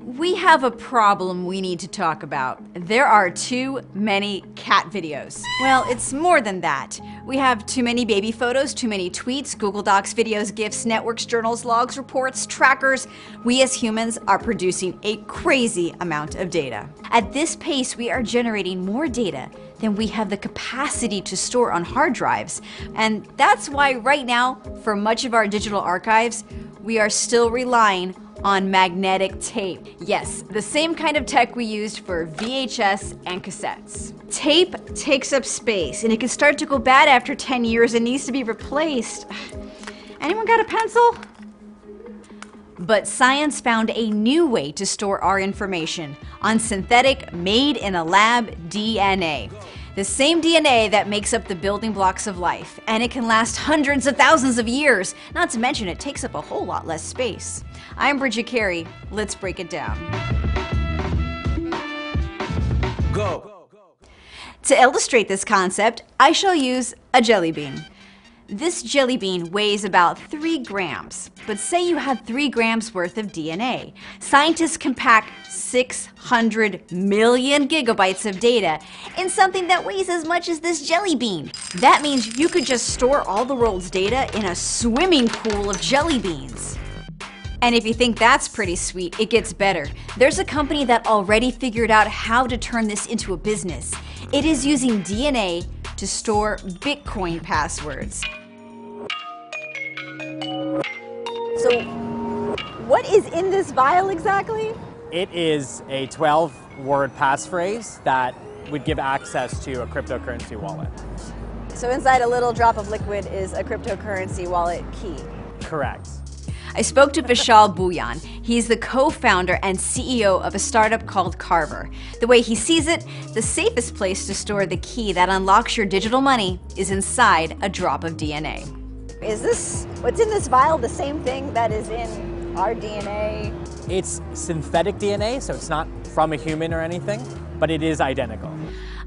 We have a problem we need to talk about. There are too many cat videos. Well, it's more than that. We have too many baby photos, too many tweets, Google Docs, videos, GIFs, networks, journals, logs, reports, trackers. We as humans are producing a crazy amount of data. At this pace, we are generating more data than we have the capacity to store on hard drives. And that's why right now, for much of our digital archives, we are still relying on magnetic tape. Yes, the same kind of tech we used for VHS and cassettes. Tape takes up space and it can start to go bad after 10 years and needs to be replaced. Anyone got a pencil? But science found a new way to store our information on synthetic, made in a lab DNA. The same DNA that makes up the building blocks of life, and it can last hundreds of thousands of years, not to mention it takes up a whole lot less space. I'm Bridget Carey. Let's break it down. Go. To illustrate this concept, I shall use a jelly bean. This jelly bean weighs about 3 grams, but say you had 3 grams worth of DNA. Scientists can pack 600 million gigabytes of data in something that weighs as much as this jelly bean. That means you could just store all the world's data in a swimming pool of jelly beans. And if you think that's pretty sweet, it gets better. There's a company that already figured out how to turn this into a business. It is using DNA to store Bitcoin passwords. So, what is in this vial exactly? It is a 12 word passphrase that would give access to a cryptocurrency wallet. So, inside a little drop of liquid is a cryptocurrency wallet key. Correct. I spoke to Vishal Bhuyan. He's the co founder and CEO of a startup called Carverr. The way he sees it, the safest place to store the key that unlocks your digital money is inside a drop of DNA. Is this, what's in this vial, the same thing that is in our DNA? It's synthetic DNA, so it's not from a human or anything, but it is identical.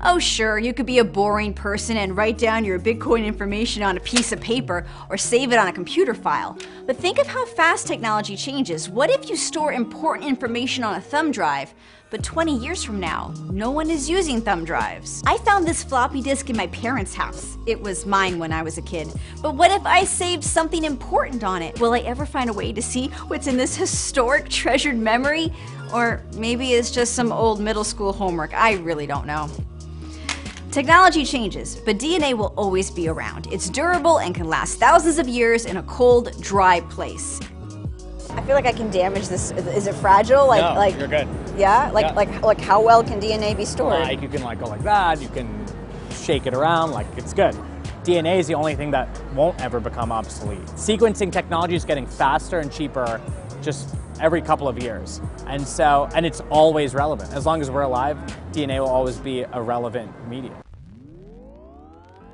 Oh, sure, you could be a boring person and write down your Bitcoin information on a piece of paper or save it on a computer file. But think of how fast technology changes. What if you store important information on a thumb drive, but 20 years from now, no one is using thumb drives? I found this floppy disk in my parents' house. It was mine when I was a kid. But what if I saved something important on it? Will I ever find a way to see what's in this historic treasured memory? Or maybe it's just some old middle school homework. I really don't know. Technology changes, but DNA will always be around. It's durable and can last thousands of years in a cold, dry place. I feel like I can damage this. Is it fragile? Like, no, like you're good. Yeah, like Yeah. like like how well can DNA be stored? Like you can like go like that. You can shake it around. Like it's good. DNA is the only thing that won't ever become obsolete. Sequencing technology is getting faster and cheaper, just every couple of years, and so and it's always relevant. As long as we're alive, DNA will always be a relevant medium.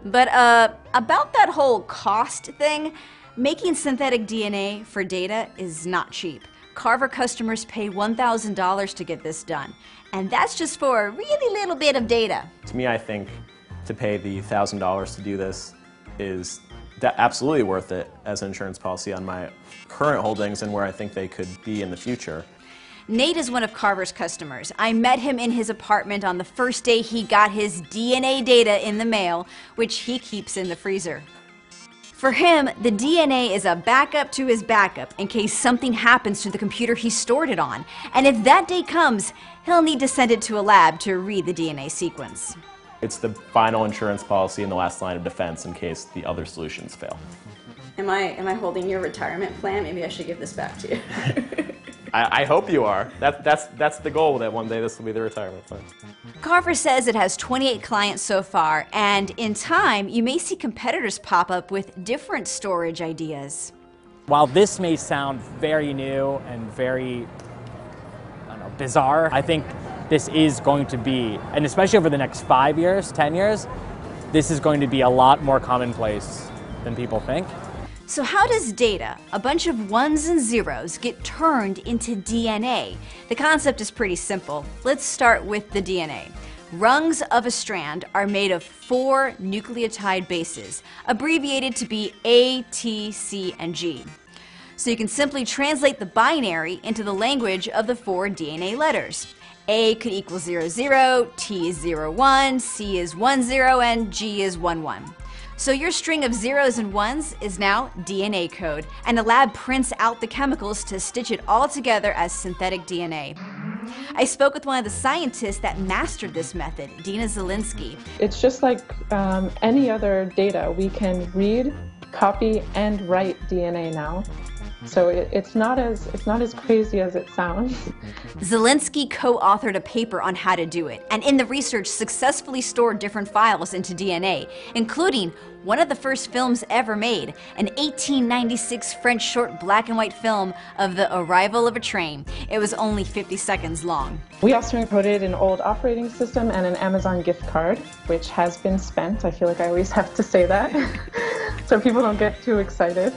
But uh, about that whole cost thing, making synthetic DNA for data is not cheap. Carverr customers pay $1,000 to get this done, and that's just for a really little bit of data. To me, I think to pay the $1,000 to do this is absolutely worth it as an insurance policy on my current holdings and where I think they could be in the future. Nate is one of Carverr's customers. I met him in his apartment on the first day he got his DNA data in the mail, which he keeps in the freezer. For him, the DNA is a backup to his backup in case something happens to the computer he stored it on. And if that day comes, he'll need to send it to a lab to read the DNA sequence. It's the final insurance policy and the last line of defense in case the other solutions fail. Am I am I holding your retirement plan? Maybe I should give this back to you. I, I hope you are. That, that's, that's the goal, that one day this will be the retirement plan. Carverr says it has 28 clients so far, and in time, you may see competitors pop up with different storage ideas. While this may sound very new and very I don't know, bizarre, I think this is going to be, and especially over the next five years, 10 years, this is going to be a lot more commonplace than people think. So, how does data, a bunch of ones and zeros, get turned into DNA? The concept is pretty simple. Let's start with the DNA. Rungs of a strand are made of four nucleotide bases, abbreviated to be A, T, C, and G. So you can simply translate the binary into the language of the four DNA letters. A could equal 00, 0, T is 0, 1, C is 1, 0, and G is 1, 1. So your string of zeros and ones is now DNA code, and the lab prints out the chemicals to stitch it all together as synthetic DNA. I spoke with one of the scientists that mastered this method, Dina Zielinski. It's just like um, any other data. We can read, copy, and write DNA now. So it, it's not as it's not as crazy as it sounds. Zielinski co-authored a paper on how to do it, and in the research successfully stored different files into DNA, including one of the first films ever made, an 1896 French short black and white film of the arrival of a train. It was only 50 seconds long. We also encoded an old operating system and an Amazon gift card, which has been spent. I feel like I always have to say that, so people don't get too excited.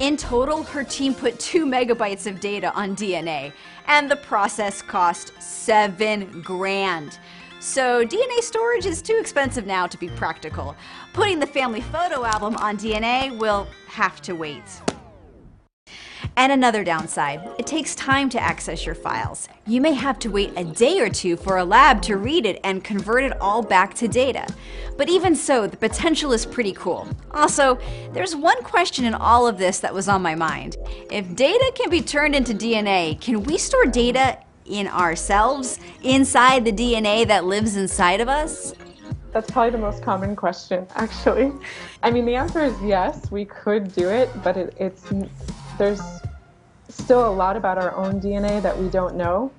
In total, her team put 2 megabytes of data on DNA, and the process cost 7 grand. So DNA storage is too expensive now to be practical. Putting the family photo album on DNA will have to wait. And another downside, it takes time to access your files. You may have to wait a day or two for a lab to read it and convert it all back to data. But even so, the potential is pretty cool. Also, there's one question in all of this that was on my mind. If data can be turned into DNA, can we store data in ourselves, inside the DNA that lives inside of us? That's probably the most common question, actually. I mean, the answer is yes, we could do it, but it, it's there's still a lot about our own DNA that we don't know.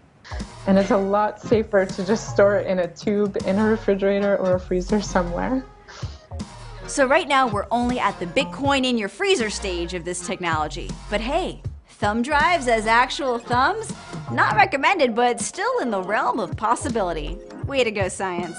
And it's a lot safer to just store it in a tube in a refrigerator or a freezer somewhere. So right now we're only at the Bitcoin in your freezer stage of this technology. But hey, thumb drives as actual thumbs? Not recommended, but still in the realm of possibility. Way to go, science.